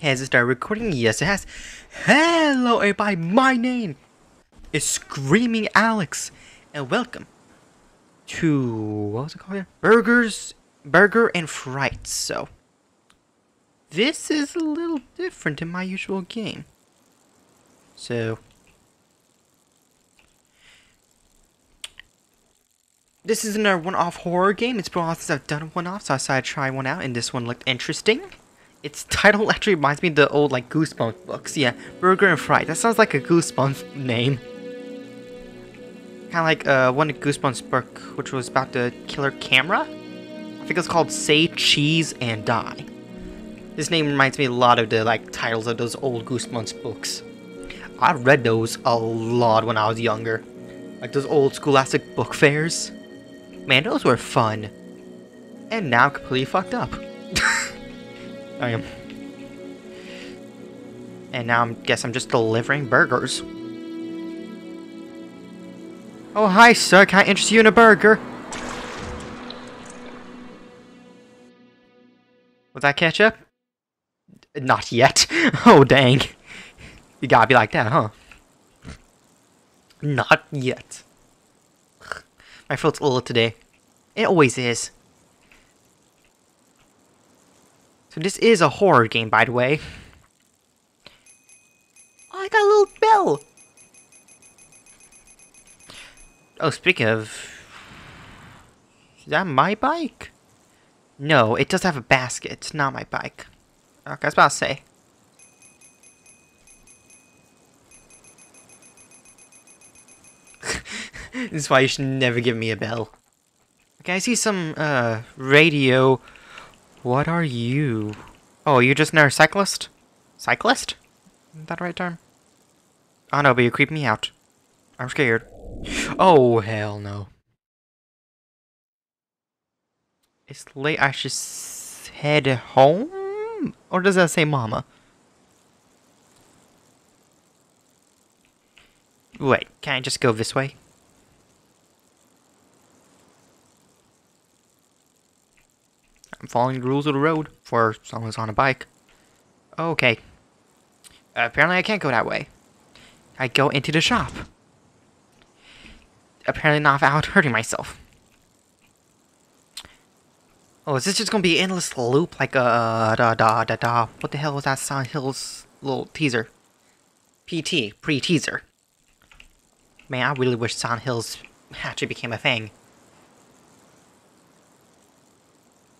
Has it started recording? Yes, it has. Hello, everybody. My name is Screaming Alex, and welcome to what was it called? Here? Burgers, Burger and Frights. So, this is a little different than my usual game. So, this is another one-off horror game. It's been a while since I've done one-off, so I decided to try one out, and this one looked interesting. Its title actually reminds me of the old like Goosebumps books. Yeah, Burger and Fry. That sounds like a Goosebumps name. Kind of like uh, one Goosebumps book, which was about the killer camera. I think it's called Say Cheese and Die. This name reminds me a lot of the like titles of those old Goosebumps books. I read those a lot when I was younger. Like those old scholastic book fairs. Man, those were fun. And now completely fucked up. Am. And now I guess I'm just delivering burgers. Oh, hi, sir. Can I interest you in a burger? Was that ketchup? Not yet. Oh, dang. You gotta be like that, huh? Not yet. My throat's a little today. It always is. So this is a horror game, by the way. Oh, I got a little bell! Oh, speaking of... Is that my bike? No, it does have a basket. It's not my bike. Okay, I was about to say. this is why you should never give me a bell. Okay, I see some, uh, radio what are you? Oh, you're just another cyclist? Cyclist? Is that the right term? Oh no, but you creep me out. I'm scared. Oh, hell no. It's late, I should head home? Or does that say mama? Wait, can I just go this way? I'm following the rules of the road for someone's on a bike. Okay. Apparently I can't go that way. I go into the shop. Apparently not without hurting myself. Oh, is this just gonna be endless loop like uh da da da da? What the hell was that Silent Hills little teaser? PT, pre-teaser. Man, I really wish Silent Hills actually became a thing.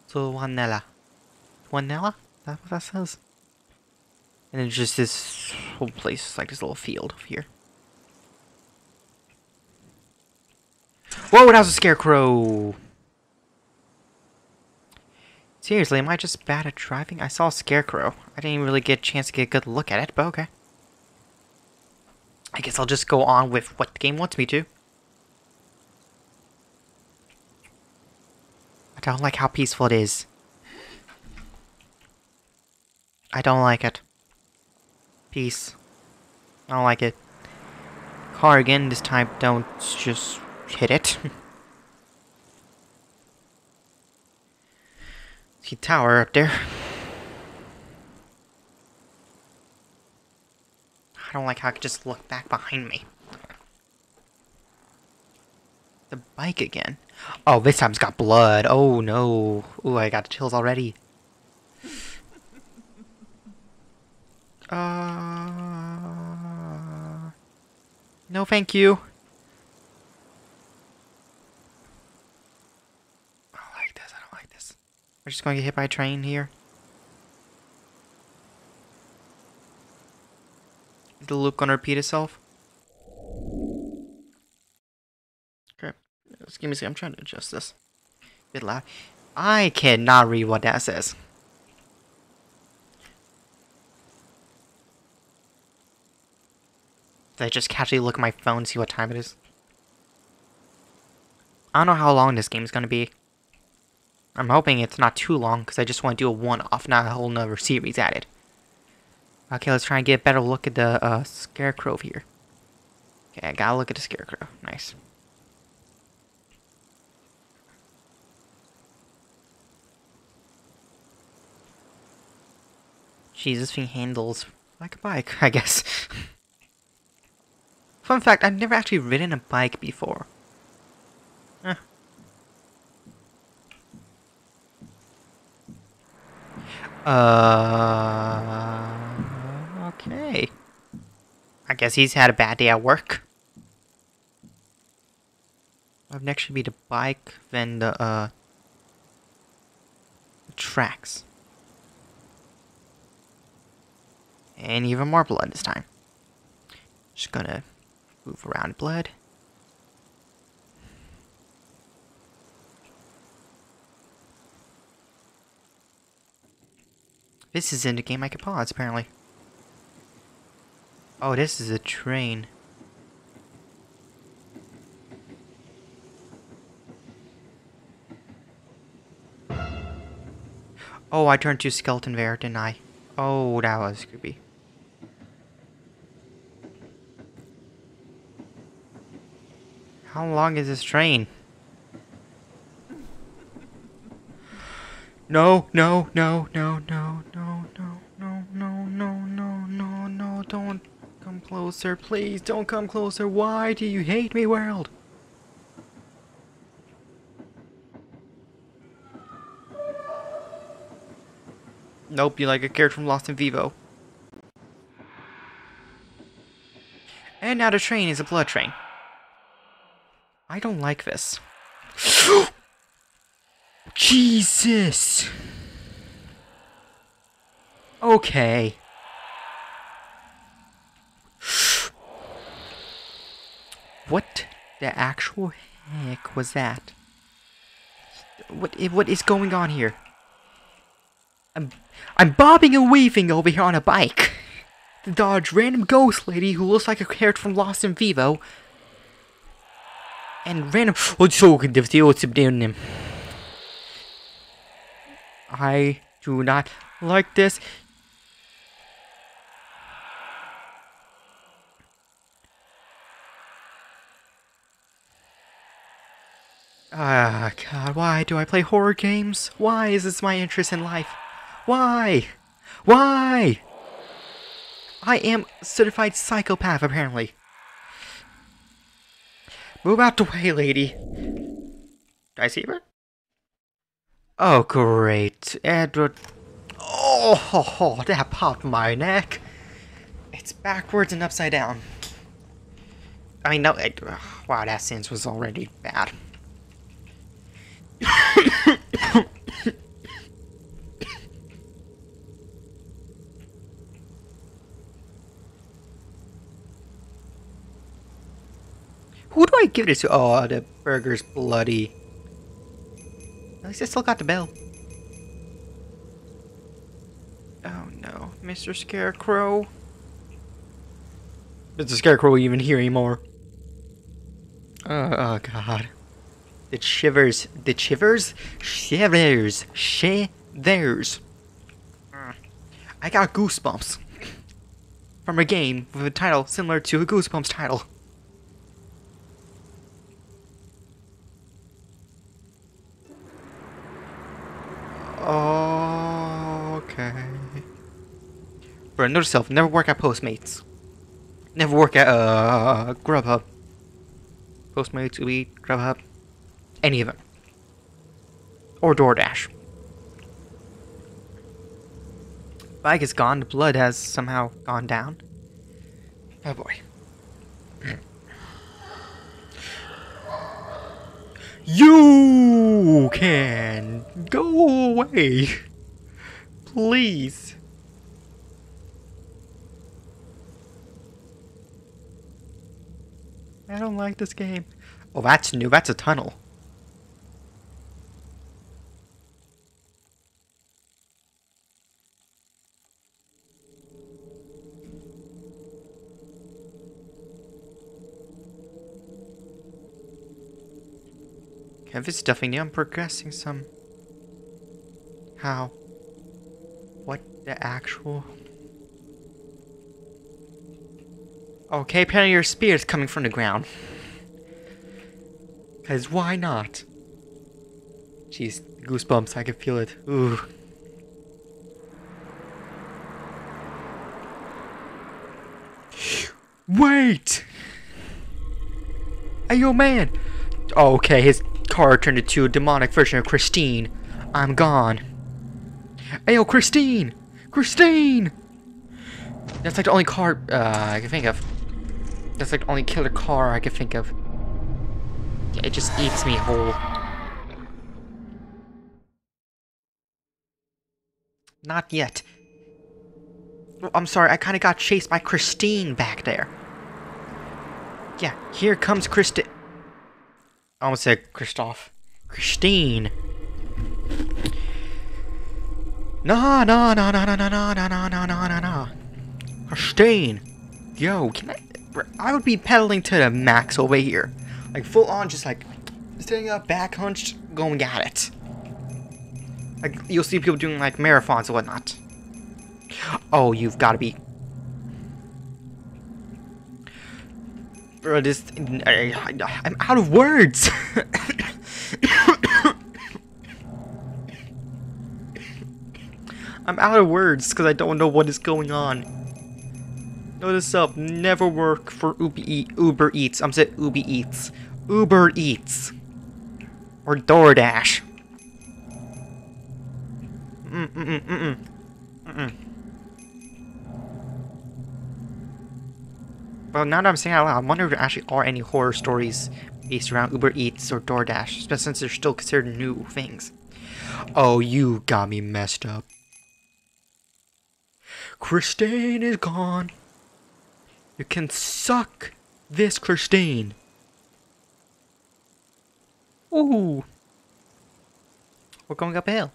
So Wanella. wanella that's what that says? And it's just this whole place, like this little field here. Whoa, that was a scarecrow! Seriously, am I just bad at driving? I saw a scarecrow. I didn't even really get a chance to get a good look at it, but okay. I guess I'll just go on with what the game wants me to. Don't like how peaceful it is. I don't like it. Peace. I don't like it. Car again, this time don't just hit it. See tower up there. I don't like how I could just look back behind me. The bike again. Oh, this time's got blood. Oh no. Oh, I got chills already. Uh, no, thank you. I don't like this. I don't like this. We're just going to get hit by a train here. Is the loop going to repeat itself? Just give me second. I'm trying to adjust this. A bit loud. I cannot read what that says. Did I just casually look at my phone see what time it is? I don't know how long this game is going to be. I'm hoping it's not too long, because I just want to do a one-off, not a whole nother series added. Okay, let's try and get a better look at the uh, Scarecrow here. Okay, I gotta look at the Scarecrow. Nice. Jeez, this thing handles like a bike, I guess. Fun fact, I've never actually ridden a bike before. Eh. Uh, okay. I guess he's had a bad day at work. I've next should be the bike, then the, uh, tracks. And even more blood this time. Just gonna move around blood. This is in the game I can pause, apparently. Oh, this is a train. Oh, I turned to skeleton there, didn't I? Oh, that was creepy. How long is this train? No, no, no, no, no, no, no, no, no, no, no, no, no, don't come closer, please, don't come closer. Why do you hate me, world? Nope, you like a character from Lost in Vivo. And now the train is a blood train. I don't like this. Jesus! Okay. What the actual heck was that? What what is going on here? I'm I'm bobbing and weaving over here on a bike. To dodge random ghost lady who looks like a character from Lost in Vivo. And random I do not like this. Ah, God, why do I play horror games? Why is this my interest in life? Why? Why? I am certified psychopath, apparently. Move out the way, lady. Did I see her? Oh, great. Edward. Oh, oh, oh, that popped my neck. It's backwards and upside down. I mean, no. It, wow, that sense was already bad. Who do I give this to? Oh, the burger's bloody. At least I still got the bell. Oh no, Mr. Scarecrow. Mr. Scarecrow even here anymore. Oh, oh god. The shivers. The shivers? Shivers. Shivers. Mm. I got goosebumps. From a game with a title similar to a Goosebumps title. Okay. Bro, note yourself, never work at Postmates. Never work at, uh, Grubhub. Postmates, Uber, Grubhub. Any of them. Or DoorDash. Bike is gone, the blood has somehow gone down. Oh boy. You can go away. Please. I don't like this game. Oh, that's new. That's a tunnel. If it's here, I'm progressing some. How? What the actual? Okay, apparently your spear is coming from the ground. Because why not? Jeez, goosebumps, I can feel it. Ooh. Wait! Hey, yo, man! Oh, okay, his car turned into a demonic version of Christine. I'm gone. Hey, yo, Christine! Christine! That's like the only car uh, I can think of. That's like the only killer car I can think of. It just eats me whole. Not yet. Oh, I'm sorry, I kind of got chased by Christine back there. Yeah, here comes Christi- I almost said Christoph. Christine. No, no, no, no, no, no, no, no, no, no, no, no, no. Christine. Yo, can I... I would be pedaling to the max over here. Like, full on, just like, standing up, back hunched, going at it. Like, you'll see people doing, like, marathons and whatnot. Oh, you've got to be... Bro, this... I, I'm out of words! I'm out of words because I don't know what is going on. Notice up, never work for Uber, e Uber Eats. I'm saying Uber Eats. Uber Eats. Or DoorDash. Mm mm Well, now that I'm saying out loud, I wonder if there actually are any horror stories based around Uber Eats or DoorDash, especially since they're still considered new things. Oh, you got me messed up. Christine is gone. You can suck this, Christine. Ooh. We're going uphill.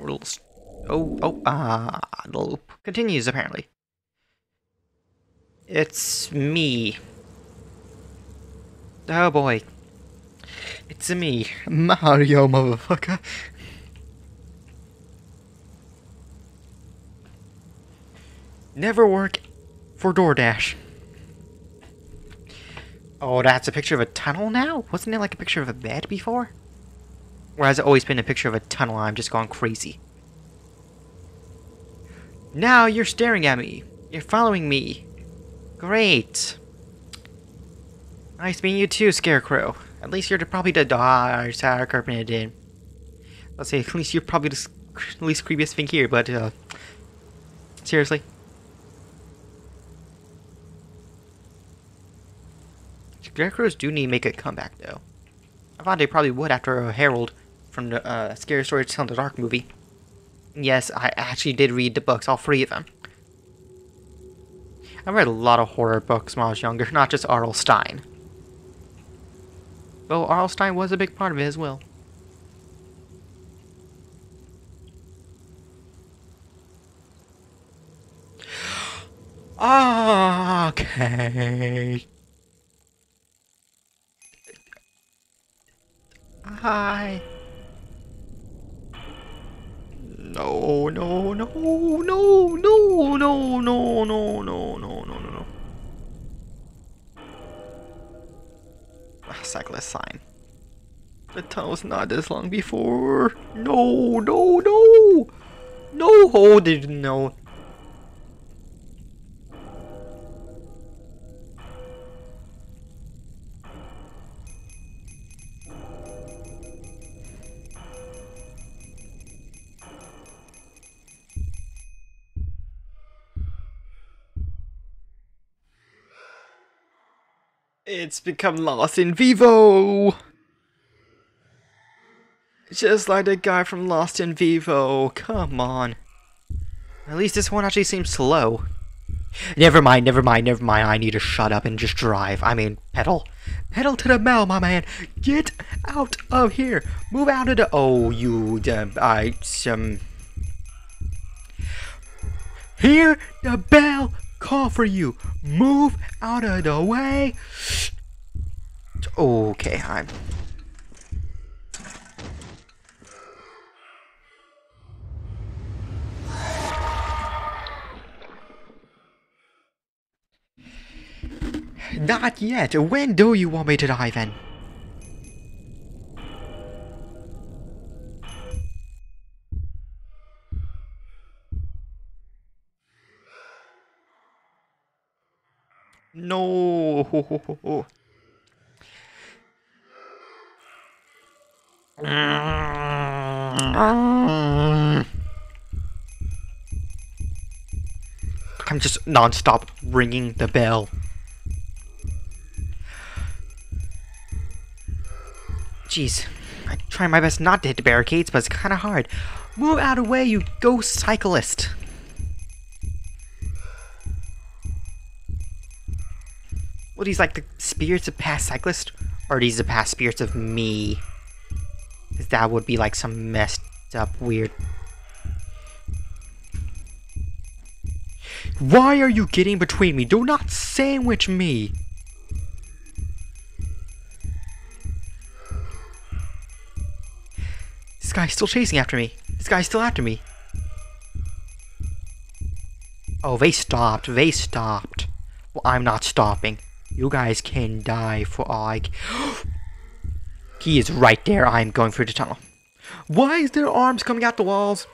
Oh, oh, ah, the loop continues apparently. It's me. Oh boy. It's me, Mario, motherfucker. Never work for DoorDash. Oh, that's a picture of a tunnel now? Wasn't it like a picture of a bed before? Or has it always been a picture of a tunnel I'm just gone crazy? Now you're staring at me. You're following me. Great. Nice meeting you too, Scarecrow. At least you're probably the dog Sarah Carpenter did. Let's say, at least you're probably the least creepiest thing here, but, uh, seriously. Scarecrows do need to make a comeback, though. I thought they probably would after uh, Harold from the uh, Scary Story to Tell in the Dark movie. Yes, I actually did read the books, all three of them. I read a lot of horror books when I was younger, not just R.L. Stine. Though R.L. Stine was a big part of it as well. okay. Hi. No, no, no, no, no, no, no, no, no, sign. The tunnel's not this long before. No, no, no. No, hold it, no. It's become lost in vivo! Just like the guy from Lost in Vivo. Come on. At least this one actually seems slow. Never mind, never mind, never mind. I need to shut up and just drive. I mean, pedal. Pedal to the metal, my man. Get out of here. Move out of the... Oh, you... Uh, I... Some... Hear the bell call for you. Move out of the way. Okay, I'm. Not yet. When do you want me to dive in? No. I'm just non-stop ringing the bell. Jeez, I try my best not to hit the barricades, but it's kind of hard. Move out of the way, you ghost cyclist. These like the spirits of past cyclists? Or these the past spirits of me? That would be like some messed up weird... Why are you getting between me? Do not sandwich me! This guy's still chasing after me. This guy's still after me. Oh, they stopped. They stopped. Well, I'm not stopping. You guys can die for all I He is right there. I'm going through the tunnel. Why is there arms coming out the walls?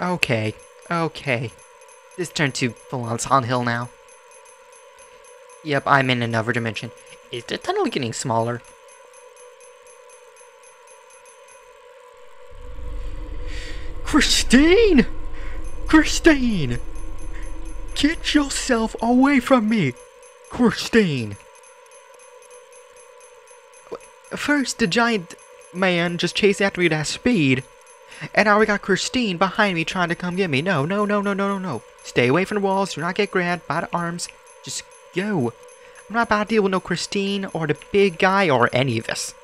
Okay. Okay. This turned to full-on Silent Hill now. Yep, I'm in another dimension. Is the tunnel getting smaller? Christine! Christine! Get yourself away from me! Christine! First, the giant man just chased after me at speed. And now we got Christine behind me trying to come get me. No, no, no, no, no, no, no. Stay away from the walls. Do not get grabbed by the arms. Just go. I'm not about to deal with no Christine or the big guy or any of this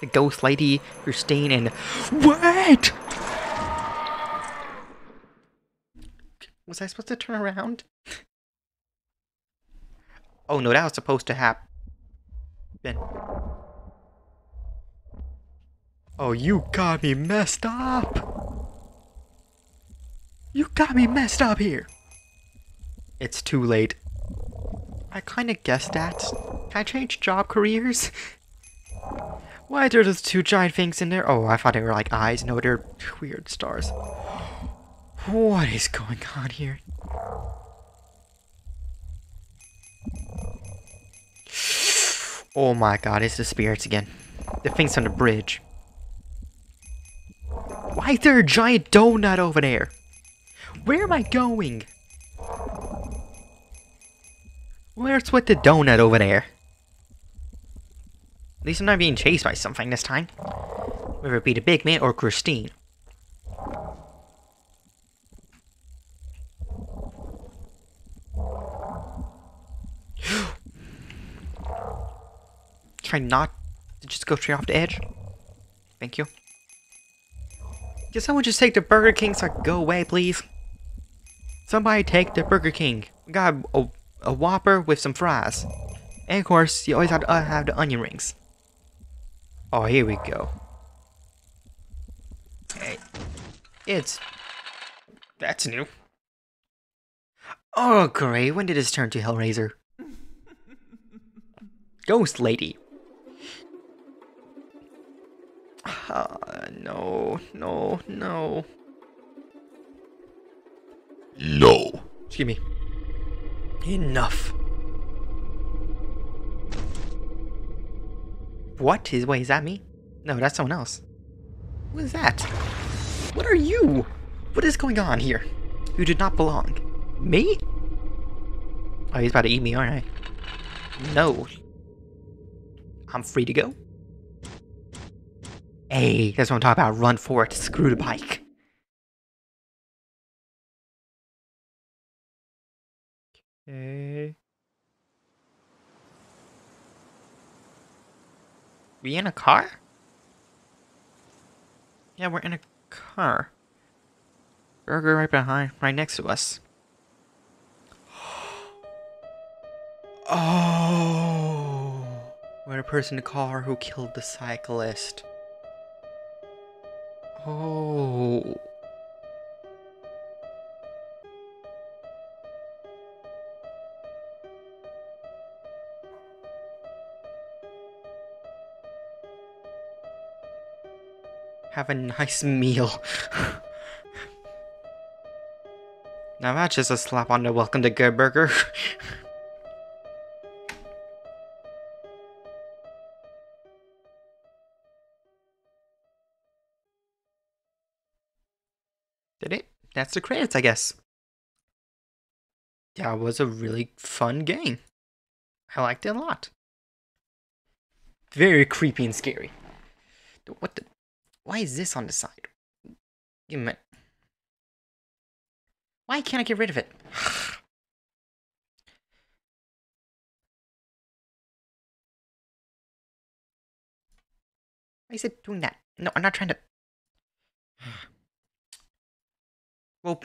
the ghost lady, Christine, and what? Was I supposed to turn around? Oh no, that was supposed to happen. Oh, you got me messed up. You got me messed up here. It's too late. I kinda guessed that. Can I change job careers? Why are there those two giant things in there? Oh, I thought they were like eyes. No, they're weird stars. What is going on here? Oh my god, it's the spirits again. The things on the bridge. Why is there a giant donut over there? Where am I going? Where's with the donut over there? At least I'm not being chased by something this time. Whether it be the big man or Christine. Try not to just go straight off the edge. Thank you. Can someone just take the Burger King so I can go away, please? Somebody take the Burger King. We got a, a Whopper with some fries. And of course, you always have to uh, have the onion rings. Oh, here we go. Hey. It's... That's new. Oh, great. When did this turn to Hellraiser? Ghost Lady. Uh, no, no, no. No. Excuse me. Enough. What is, wait, is that me? No, that's someone else. What is that? What are you? What is going on here? You did not belong. Me? Oh, he's about to eat me, aren't I? No. I'm free to go. Hey, that's what I'm talking about. Run for it. Screw the bike. Okay. We in a car? Yeah, we're in a car. Burger right behind, right next to us. Oh, we're the person in the car who killed the cyclist. Oh. Have a nice meal. now that's just a slap on the welcome to Good Burger. that's the credits, I guess. That was a really fun game. I liked it a lot. Very creepy and scary. What the? Why is this on the side? Give me. Why can't I get rid of it? Why is it doing that? No, I'm not trying to. Well,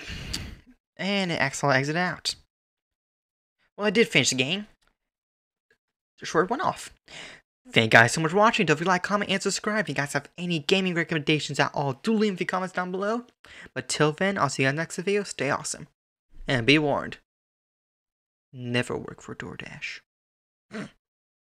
and it accidentally exited out. Well, I did finish the game. The short one off. Thank you guys so much for watching. Don't forget to like, comment, and subscribe. If you guys have any gaming recommendations at all, do leave the comments down below. But till then, I'll see you in the next video. Stay awesome. And be warned. Never work for DoorDash.